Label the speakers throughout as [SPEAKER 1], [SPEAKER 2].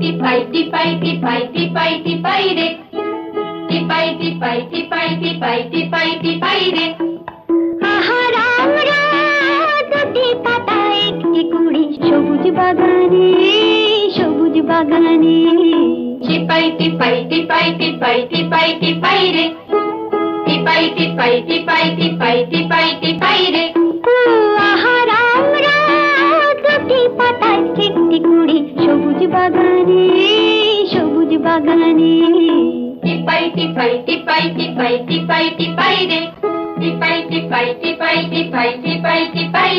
[SPEAKER 1] টিপাই টিপাই টিপাই টিপাই টিপাই রে টিপাই টিপাই
[SPEAKER 2] সবুজ বাগানে সবুজ বাগানে
[SPEAKER 1] টিপাই টিপাই টিপাই টিপাই টিপাই টিপাই রে টিপাই টিপাই টিপাই টিপাই টিপাই টিপাই টিপাই টিপাই টিপাই টিপাই টিপাই রে টিপাই টিপাই টিপাই টিপাই টিপাই টিপাই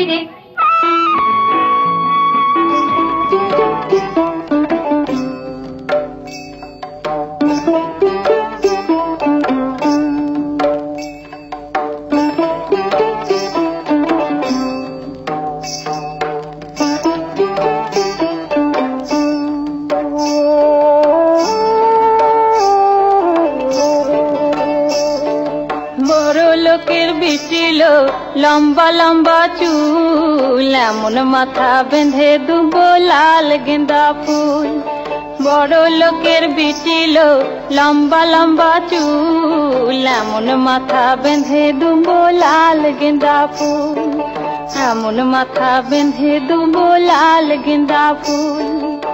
[SPEAKER 3] লোকের বিটিল, লম্বা লম্বা চুল, এমন মাথা বেঁধে দুব লাল গেঁদা ফুল। বড় লোকের বিটিল, লম্বা লম্বা চুল, এমন মাথা বেঁধে দুব লাল গেঁদা ফুল। এমন মাথা বেঁধে দুব লাল গেঁদা ফুল।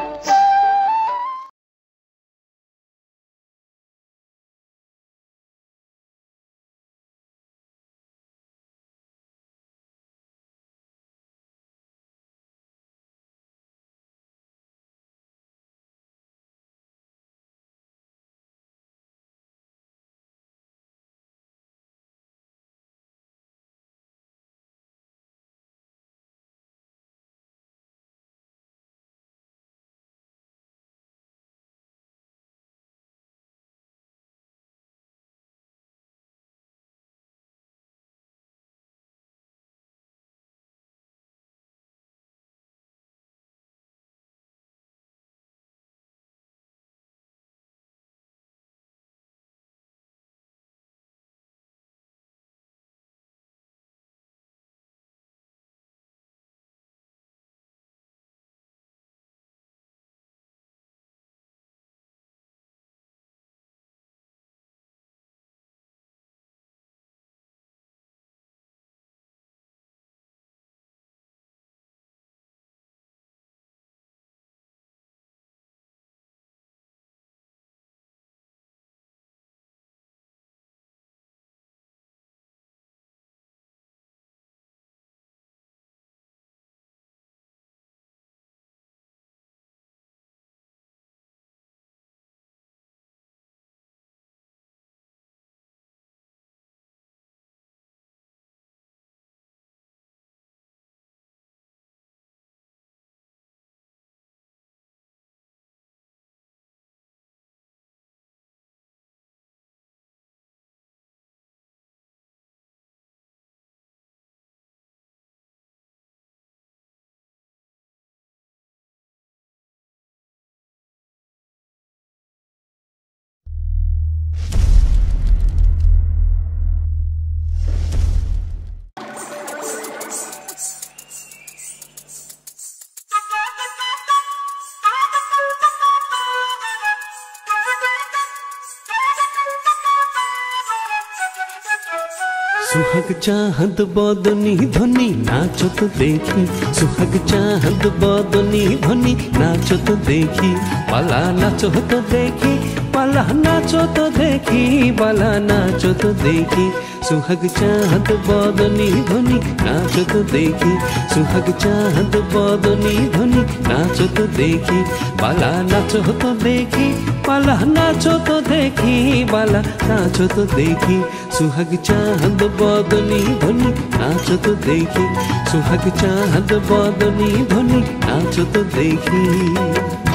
[SPEAKER 4] सुहाग चाहत बदनी ध्वनि नाचो तो देखी सुहाग चाहत बदनी ध्वनि नाचो तो देखी पाला नाचो तो देखी पाला नाचो तो देखी पाला नाचो तो देखी सुहाग चाहत बदनी ध्वनि नाचो तो देखी। सुहाग चाहत बदनी ध्वनि नाचो तो देखी। बाला नाचो तो देखी पाला नाचो तो देखी, बाला नाचो तो देखी। सुहाग चाहत बदनी ध्वनि नाचो तो देखी। सुहाग चाहत बदनी ध्वनि नाचो तो देखी।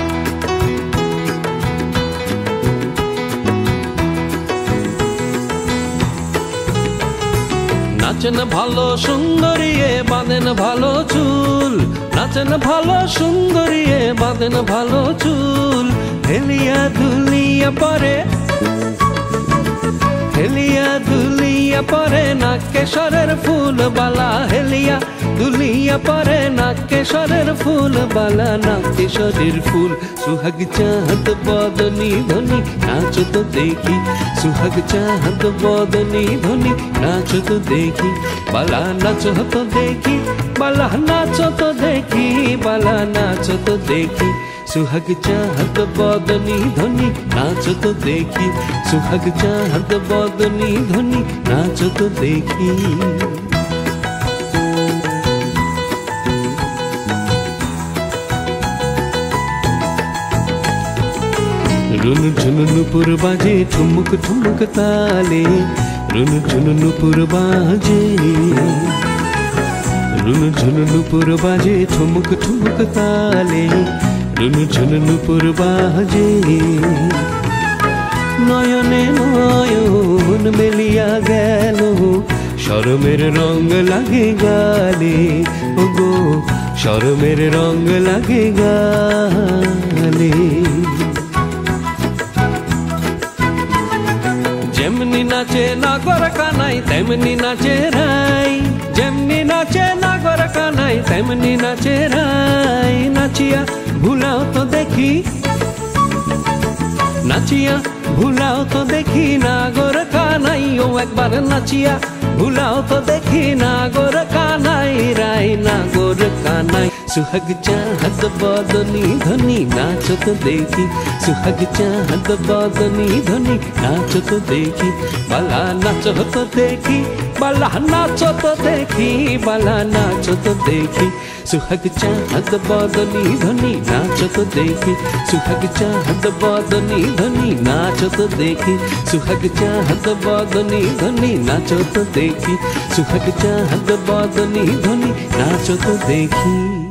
[SPEAKER 4] নাচেন ভালো সুন্দরিয়ে বাঁধেন ভালো চুল। নাচেন ভালো সুন্দরী, এ বাঁধেন ভালো চুল। হেলিয়া দুলিয়া পরে, হেলিয়া দুলিয়া পরে না কেশরের ফুল বালা হেলিয়া। দুলিয়া পরে না কেশরের ফুল বালা না কেশরের ফুল। সুহাগ চাঁদ, বদনি ধনি নাচ তো দেখি। সুহাগ চাঁদ, বদনি ধনি নাচ তো দেখি। বালা নাচ তো দেখি, বালা নাচ তো দেখি, বালা নাচ তো দেখি। সুহাগ চাহত বদনি ধনি নাচ তো দেখি সুহাগ চাহত বদনি ধনি নাচ তো দেখি রুনু ঝুনু নুপুর বাজে ঠুমুক ঠুমুক তালে রুনু ঝুনু নুপুর বাজে রুনু ঝুনু নুপুর বাজে ঠুমুক ঠুমুক তালে ঝুনু নুপুর বাজে নয়নে নয়ন মেলিয়া গেল, শরমের রং লাগে গালে। গো শরমের রং লাগে গালে। যেমনি নাচে নাগর কানাই তেমনি নাচে রাই। যেমনি নাচে নাগর কানাই তেমনি নাচে রাই। নাচিয়া ভুলাও তো দেখি। নাচিয়া ভুলাও তো দেখি নাগর কানাই ও একবার নাচিয়া ভুলাও তো দেখি নাগর কানাই রাই নাগর কানাই সুহাগ চাহত বদনি ধনি নাচ তো দেখি সুহাগ চাহত বদনি ধনি নাচ তো দেখি বালা নাচ তো দেখি বালা নাচ তো দেখি বালা নাচ তো দেখি সুহাগ চাহত বদনি ধনি নাচ তো দেখি সুহাগ চাহত বদনি ধনি নাচ তো দেখি সুহাগ চাহত বদনি ধনি নাচ তো দেখি সুহাগ চাহত বদনি ধনি নাচ তো দেখি